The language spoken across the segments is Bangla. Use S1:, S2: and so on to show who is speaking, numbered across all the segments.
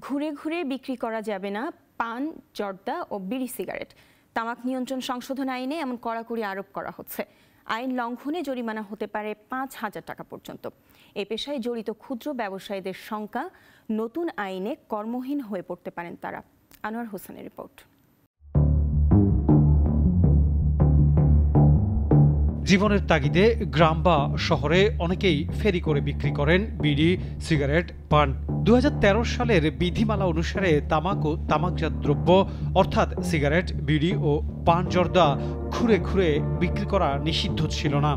S1: ঘুরে ঘুরে বিক্রি করা যাবে না, পান, জর্দা ও বিড়ি সিগারেট। তামাক নিয়ন্ত্রণ সংশোধন আইনে এমন কড়াকড়ি আরোপ করা হচ্ছে। আইন লঙ্ঘনে জরিমানা হতে পারে পাঁচ হাজার টাকা পর্যন্ত। এ পেশায় জড়িত ক্ষুদ্র ব্যবসায়ীদের সংখ্যা নতুন আইনে কর্মহীন হয়ে পড়তে পারেন তারা। আনোয়ার হোসেনের রিপোর্ট।
S2: জীবনের তাগিদে গ্রাম বা শহরে অনেকেই ফেরি করে বিক্রি করেন বিড়ি, সিগারেট, পান। দু হাজার তেরো সালের বিধিমালা অনুসারে তামাক ও তামাকজাত দ্রব্য, অর্থাৎ সিগারেট, বিড়ি ও পান জর্দা ঘুরে ঘুরে বিক্রি করা নিষিদ্ধ ছিল না।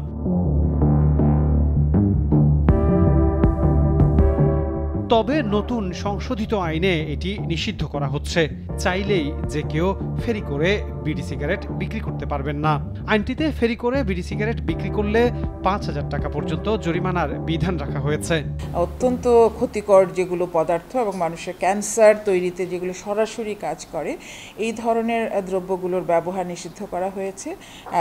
S2: তবে নতুন সংশোধিত আইনে এটি নিষিদ্ধ করা হচ্ছে। চাইলেই যে কেউ ফেরি করে বিড়ি সিগারেট বিক্রি করতে পারবেন না। আইনটিতে ফেরি করে বিড়ি সিগারেট বিক্রি করলে পাঁচ হাজার টাকা পর্যন্ত জরিমানার বিধান রাখা হয়েছে।
S3: অত্যন্ত ক্ষতিকর যেগুলো পদার্থ এবং মানুষের ক্যান্সার তৈরিতে যেগুলো সরাসরি কাজ করে, এই ধরনের দ্রব্যগুলোর ব্যবহার নিষিদ্ধ করা হয়েছে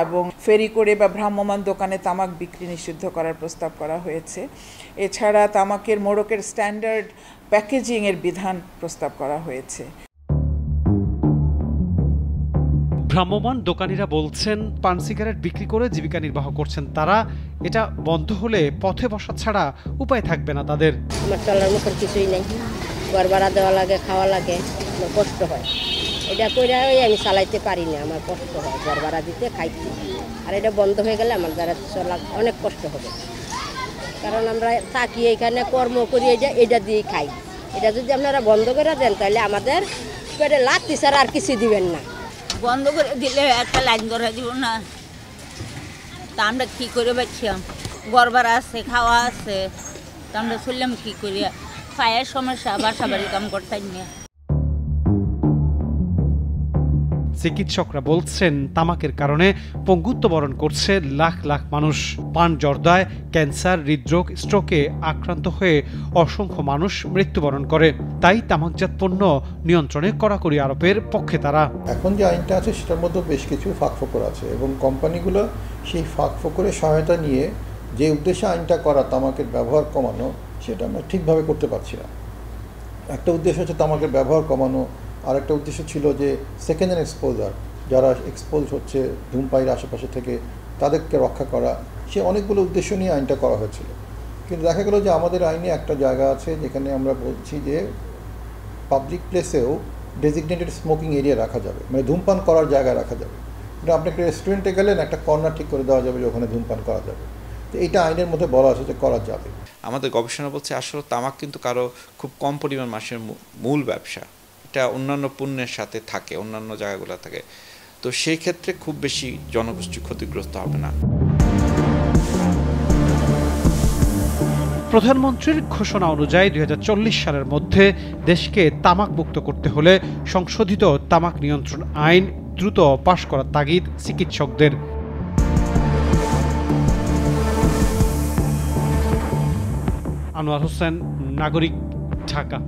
S3: এবং ফেরি করে বা ভ্রাম্যমান দোকানে তামাক বিক্রি নিষিদ্ধ করার প্রস্তাব করা হয়েছে। এছাড়া তামাকের মোড়কের স্ট্যান্ডার্ড প্যাকেজিংয়ের বিধান প্রস্তাব করা হয়েছে।
S2: ভ্রাম্যমান দোকানিরা বলছেন পান সিগারেট বিক্রি করে জীবিকা নির্বাহ করছেন তারা। এটা বন্ধ হলে পথে বসা ছাড়া উপায় থাকবে না তাদের।
S4: আমার চলার মতন কিছুই নেই। ঘর ভাড়া দেওয়া লাগে খাওয়া লাগে কষ্ট হয়। এটা করে ওই আমি চালাইতে পারি না আমার কষ্ট হয়। ঘর ভাড়া দিতে খাইতে। আর এটা বন্ধ হয়ে গেলে আমার দ্বারা চলা অনেক কষ্ট হবে। কারণ আমরা থাকি এখানে কর্ম করি এটা এটা দিয়ে খাই। এটা যদি আপনারা বন্ধ করে দেন, তাহলে আমাদের পেটে লাত্তি ছাড়া আর কিছু দিবেন না।
S5: বন্ধ করে দিলে একটা লাইন ধরে দিব না। তা আমরা কী করে পাচ্ছিলাম গড়বার আছে, খাওয়া আছে। তা আমরা শুনলাম কী করি? পায়ের সমস্যা, বাসা বাড়ি কাম করতে নিয়ে
S2: চিকিৎসকরা বলছেন, তামাকের কারণে পঙ্গুত্ব বরণ করছে লাখ লাখ মানুষ। পান জর্দায় ক্যান্সার, হৃদরোগ, স্ট্রোকে আক্রান্ত হয়ে অসংখ্য মানুষ মৃত্যুবরণ করে। তাই তামাকজাত পণ্য নিয়ন্ত্রণে কড়াকড়ি আরোপের পক্ষে তারা।
S6: এখন যে আইনটা আছে, সেটার মধ্যে বেশ কিছু ফাঁক ফোকর আছে এবং কোম্পানিগুলো সেই ফাঁক ফোকরের সহায়তা নিয়ে যে উদ্দেশ্যে আইনটা করা তামাকের ব্যবহার কমানো, সেটা আমরা ঠিকভাবে করতে পারছি না। একটা উদ্দেশ্য হচ্ছে তামাকের ব্যবহার কমানো আর একটা উদ্দেশ্য ছিল যে সেকেন্ড হ্যান্ড এক্সপোজার যারা এক্সপোজ হচ্ছে ধূমপাইয়ের আশেপাশে থেকে, তাদেরকে রক্ষা করা, সে অনেকগুলো উদ্দেশ্য নিয়ে আইনটা করা হয়েছিল। কিন্তু দেখা গেল যে আমাদের আইনে একটা জায়গা আছে যেখানে আমরা বলছি যে পাবলিক প্লেসেও ডেজিগনেটেড স্মোকিং এরিয়া রাখা যাবে মানে ধূমপান করার জায়গা রাখা যাবে। কিন্তু আপনি একটা রেস্টুরেন্টে গেলেন, একটা কর্নার ঠিক করে দেওয়া যাবে যে ওখানে ধূমপান করা যাবে। তো এটা আইনের মধ্যে বলা আছে যে করা যাবে।
S7: আমাদের গবেষণা বলছে আসলে তামাক কিন্তু কারও খুব কম পরিমাণ মানুষের মূল ব্যবসা। এটা অন্যান্য পণ্যের সাথে থাকে, অন্যান্য জায়গাগুলো থাকে। তো সেই ক্ষেত্রে খুব বেশি জনগোষ্ঠী ক্ষতিগ্রস্ত হবে না।
S2: প্রধানমন্ত্রীর ঘোষণা অনুযায়ী দুই সালের মধ্যে দেশকে তামাক মুক্ত করতে হলে সংশোধিত তামাক নিয়ন্ত্রণ আইন দ্রুত পাশ করার তাগিদ চিকিৎসকদের। আনোয়ার হোসেন, নাগরিক, ঢাকা।